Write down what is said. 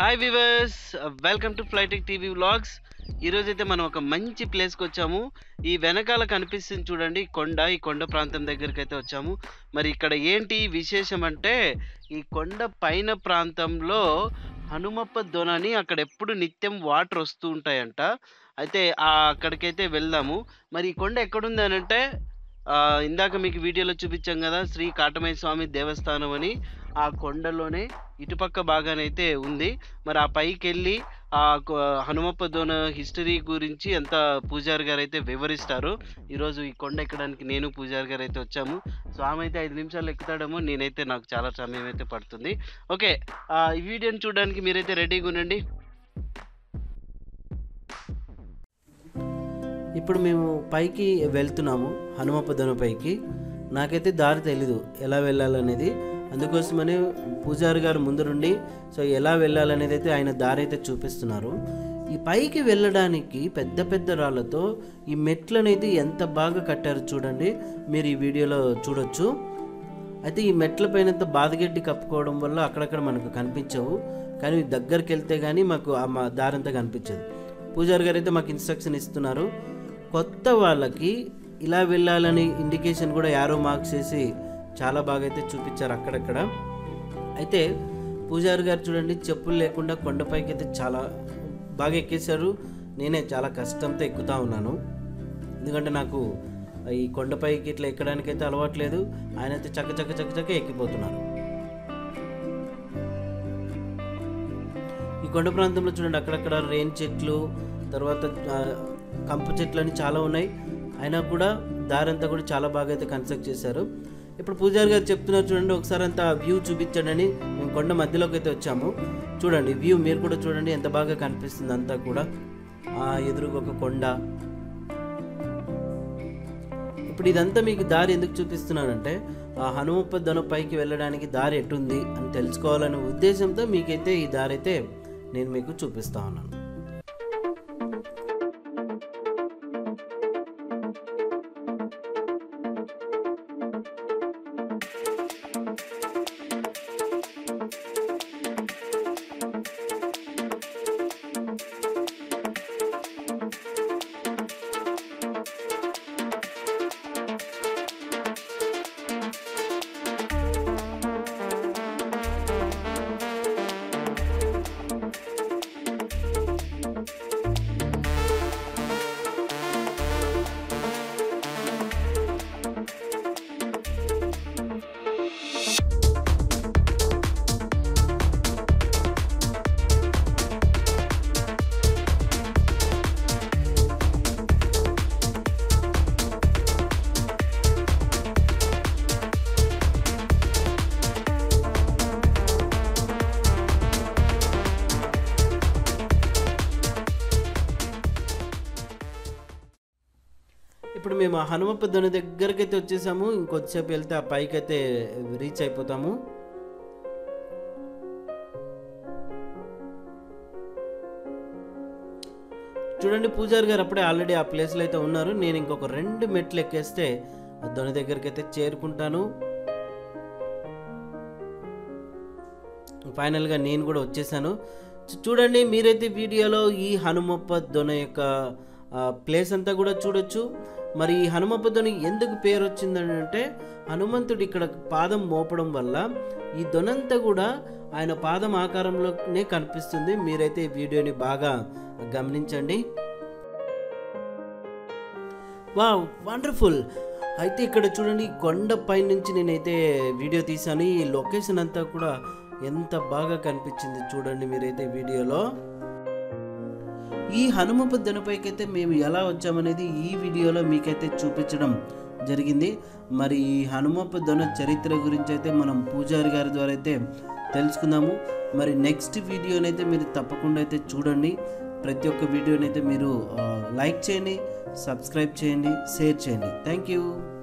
Hi viewers welcome to Flytech TV vlogs ఈరోజైతే మనం ఒక మంచి ప్లేస్కి వచ్చాము. ఈ వెనకాల కనిపిస్తుంది చూడండి కొండ ఈ కొండ ప్రాంతం దగ్గరికి అయితే వచ్చాము. మరి ఇక్కడ ఏంటి విశేషం అంటే ఈ కొండ పైన ప్రాంతంలో హనుమప్ప దొనని అక్కడ ఎప్పుడు నిత్యం వాటర్ వస్తూ ఉంటాయంట. అయితే అక్కడికైతే వెళ్దాము. మరి ఈ కొండ ఎక్కడుంది అని అంటే ఇందాక మీకు వీడియోలో చూపించాం కదా శ్రీ కాటమయ్య స్వామి దేవస్థానం అని. ఆ కొండలోనే ఇటుపక్క భాగానైతే ఉంది. మరి ఆ పైకి వెళ్ళి ఆ కొ- హనుమప్ప దోన హిస్టరీ గురించి అంత పూజారి గారు అయితే వివరిస్తారు. ఈరోజు ఈ కొండ ఎక్కడానికి నేను పూజారి గారు అయితే వచ్చాము. స్వామి అయితే ఐదు నిమిషాలు ఎక్కుతాడేమో నేనైతే నాకు చాలా సమయం అయితే పడుతుంది. ఓకే ఆ, ఈ వీడియోని చూడడానికి మీరైతే రెడీగా ఉండండి. ఇప్పుడు మేము పైకి వెళ్తున్నాము హనుమప్ప దోన పైకి. నాకైతే దారి తెలీదు ఎలా వెళ్ళాలనేది. అందుకోసమనే పూజారి గారు ముందు నుండి సో ఎలా వెళ్ళాలనేది అయితే ఆయన దారి అయితే చూపిస్తున్నారు. ఈ పైకి వెళ్ళడానికి పెద్ద పెద్ద రాళ్ళతో ఈ మెట్లు అనేది ఎంత బాగా కట్టారు చూడండి. మీరు ఈ వీడియోలో చూడొచ్చు. అయితే ఈ మెట్ల పైన బాధగడ్డి కప్పుకోవడం వల్ల అక్కడక్కడ మనకు కనిపించవు. కానీ దగ్గరికి వెళ్తే కానీ మాకు ఆ మా దారంతా కనిపించదు. పూజారి గారు అయితే మాకు ఇన్స్ట్రక్షన్ ఇస్తున్నారు. కొత్త వాళ్ళకి ఇలా వెళ్ళాలని ఇండికేషన్ కూడా యారో మార్క్స్ చేసి చాలా బాగా అయితే చూపించారు అక్కడక్కడ. అయితే పూజారి గారు చూడండి చెప్పులు లేకుండా కొండపైకి అయితే చాలా బాగా ఎక్కేశారు నేనే చాలా కష్టంతో ఎక్కుతా ఉన్నాను. ఎందుకంటే నాకు ఈ కొండపైకి ఇట్లా ఎక్కడానికి అయితే అలవాట్లేదు ఆయన అయితే చక్క చక్క చక్క చక్క ఎక్కిపోతున్నారు. ఈ కొండ ప్రాంతంలో చూడండి అక్కడక్కడ రేన్ చెట్లు తర్వాత కంప చెట్లు అని చాలా ఉన్నాయి. అయినా కూడా దారంతా కూడా చాలా బాగా అయితే కన్స్ట్రక్ట్ చేశారు. ఇప్పుడు పూజారి గారు చెప్తున్నారు చూడండి ఒకసారి అంతా వ్యూ చూపించండి మేము కొండ మధ్యలోకి అయితే వచ్చాము. చూడండి వ్యూ మీరు కూడా చూడండి ఎంత బాగా కనిపిస్తుంది అంతా కూడా. ఆ ఎదురుగా ఒక కొండ. ఇప్పుడు ఇదంతా మీకు దారి ఎందుకు చూపిస్తున్నానంటే ఆ హనుమప్ప పైకి వెళ్ళడానికి దారి ఎటుంది అని తెలుసుకోవాలనే ఉద్దేశంతో మీకైతే ఈ దారి అయితే నేను మీకు చూపిస్తా ఉన్నాను. ఇప్పుడు మేము ఆ హనుమప్ప ధ్వని దగ్గరికి అయితే వచ్చేసాము. ఇంకొచ్చేపు వెళ్తే ఆ పైకి అయితే రీచ్ అయిపోతాము. చూడండి పూజారి గారు అప్పుడే ఆల్రెడీ ఆ ప్లేస్లో అయితే ఉన్నారు. నేను ఇంకొక రెండు మెట్లు ఎక్కేస్తే ఆ ధ్వని దగ్గరికి అయితే చేరుకుంటాను ఫైనల్గా నేను కూడా వచ్చేసాను. చూడండి మీరైతే వీడియోలో ఈ హనుమప్ప ధ్వని యొక్క ప్లేస్ అంతా కూడా చూడొచ్చు. మరి ఈ హనుమప్ప ఎందుకు పేరు వచ్చిందని అంటే హనుమంతుడు ఇక్కడ పాదం మోపడం వల్ల ఈ దొనంతా కూడా ఆయన పాదం ఆకారంలోనే కనిపిస్తుంది. మీరైతే ఈ వీడియోని బాగా గమనించండి. వా వండర్ఫుల్. అయితే ఇక్కడ చూడండి కొండ పై నుంచి నేనైతే వీడియో తీశాను. ఈ లొకేషన్ అంతా కూడా ఎంత బాగా కనిపించింది చూడండి మీరైతే వీడియోలో. ఈ హనుమప్ప పైకైతే మేము ఎలా వచ్చామనేది ఈ వీడియోలో మీకైతే చూపించడం జరిగింది. మరి ఈ హనుమప్ప దొన చరిత్ర గురించి అయితే మనం పూజారి గారి ద్వారా అయితే తెలుసుకుందాము. మరి నెక్స్ట్ వీడియోనైతే మీరు తప్పకుండా అయితే చూడండి. ప్రతి ఒక్క వీడియోనైతే మీరు లైక్ చేయండి సబ్స్క్రైబ్ చేయండి షేర్ చేయండి. Thank you.